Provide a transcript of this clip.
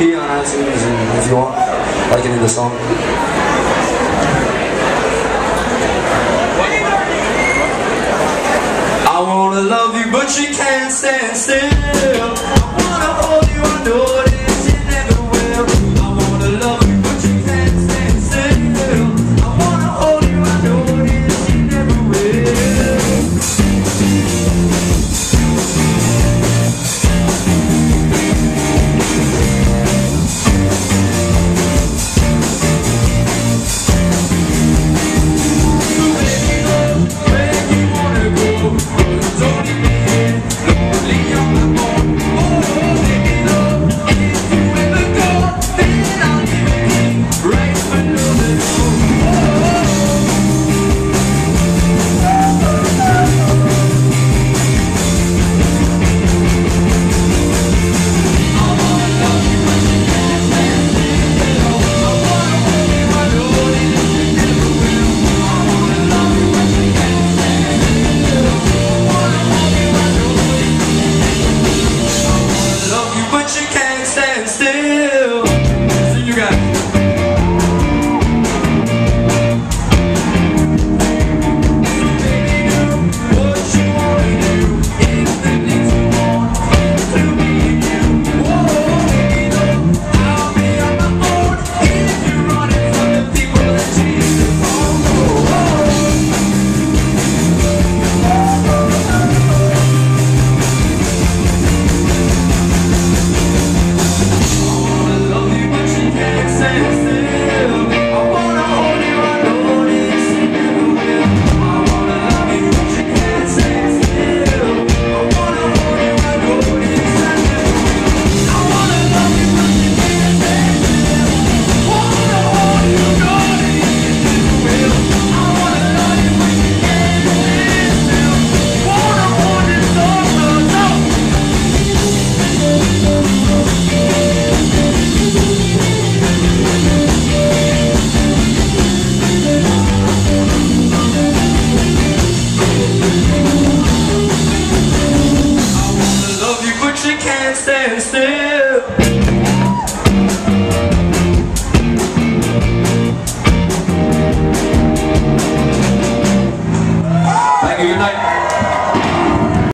On iTunes and if you want, like any of the song. I wanna love you, but you can't stand still. can't stand still